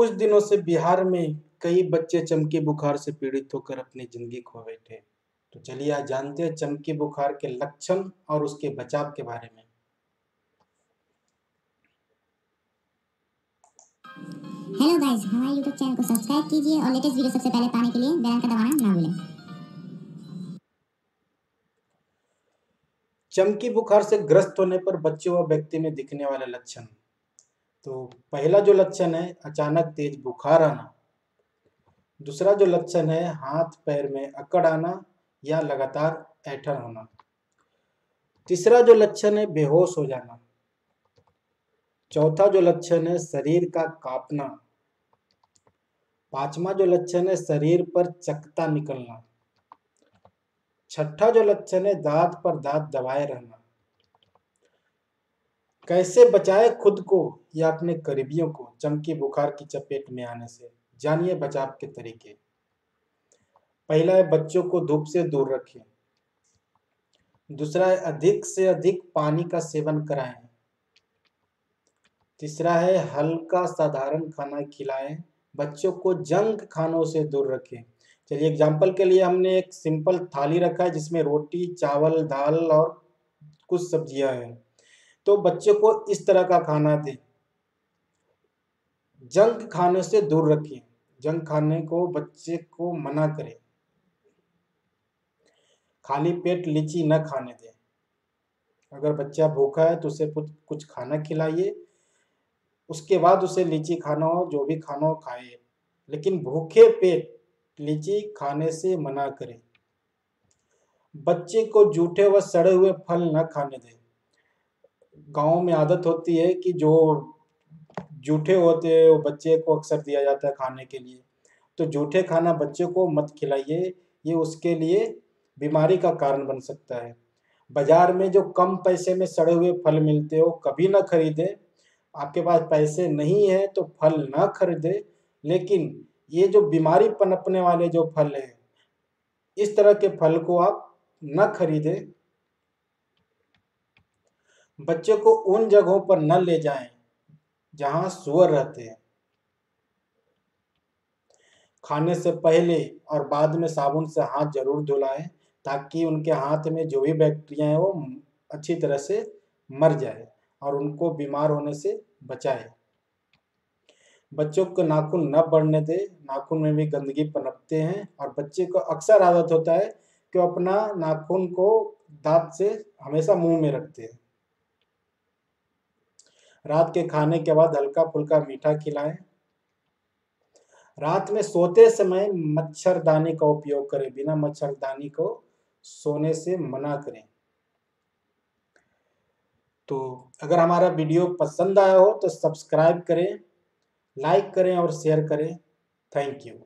कुछ दिनों से बिहार में कई बच्चे चमकी बुखार से पीड़ित होकर अपनी ज़िंदगी खो बैठे तो चलिए आज जानते हैं चमकी बुखार के लक्षण और उसके बचाव के बारे में। हेलो गाइस हमारे यूट्यूब चैनल को सब्सक्राइब कीजिए और लेटेस्ट वीडियो सबसे पहले पाने के लिए बेल आइकन दबाना ना भूलें। चमकी बुखार से ग्रस्त होने पर बच्चे व व्यक्ति में दिखने वाले लक्षण। तो पहला जो लक्षण है, अचानक तेज बुखार आना। दूसरा जो लक्षण है, हाथ पैर में अकड़ आना या लगातार ऐठन होना। तीसरा जो लक्षण है, बेहोश हो जाना। चौथा जो लक्षण है, शरीर का कांपना। पांचवा जो लक्षण है, शरीर पर चकता निकलना। छठा जो लक्षण है, दांत पर दांत दबाए रहना। कैसे बचाए खुद को या अपने करीबियों को चमकी बुखार की चपेट में आने से? जानिए बचाव के तरीके। पहला है, बच्चों को धूप से दूर रखें। दूसरा है, अधिक से अधिक पानी का सेवन कराएँ। तीसरा है, हल्का साधारण खाना खिलाएँ। बच्चों को जंक खानों से दूर रखें। चलिए एग्ज़ाम्पल के लिए हमने एक सिंपल थाली रखा है, जिसमें रोटी, चावल, दाल और कुछ सब्ज़ियाँ हैं। तो बच्चे को इस तरह का खाना दें। जंक खाने से दूर रखें। जंक खाने को बच्चे को मना करें। खाली पेट लीची न खाने दें। अगर बच्चा भूखा है तो उसे कुछ कुछ खाना खिलाइए। उसके बाद उसे लीची खाना हो, जो भी खाना हो खाए लेकिन भूखे पेट लीची खाने से मना करें। बच्चे को जूठे व सड़े हुए फल न खाने दें। गाँव में आदत होती है कि जो जूठे होते हैं, वो बच्चे को अक्सर दिया जाता है खाने के लिए। तो जूठे खाना बच्चे को मत खिलाइए, ये उसके लिए बीमारी का कारण बन सकता है। बाज़ार में जो कम पैसे में सड़े हुए फल मिलते हो कभी ना खरीदें। आपके पास पैसे नहीं है तो फल ना खरीदें, लेकिन ये जो बीमारी पनपने वाले जो फल हैं, इस तरह के फल को आप ना खरीदें। बच्चे को उन जगहों पर न ले जाएँ जहाँ सुअर रहते हैं। खाने से पहले और बाद में साबुन से हाथ ज़रूर धुलाएँ ताकि उनके हाथ में जो भी बैक्टीरिया है वो अच्छी तरह से मर जाए और उनको बीमार होने से बचाए। बच्चों को नाखून न बढ़ने दे, नाखून में भी गंदगी पनपते हैं और बच्चे को अक्सर आदत होता है कि अपना नाखून को दांत से हमेशा मुँह में रखते हैं। रात के खाने के बाद हल्का फुल्का मीठा खिलाएँ। रात में सोते समय मच्छरदानी का उपयोग करें, बिना मच्छरदानी को सोने से मना करें। तो अगर हमारा वीडियो पसंद आया हो तो सब्सक्राइब करें, लाइक करें और शेयर करें। Thank you.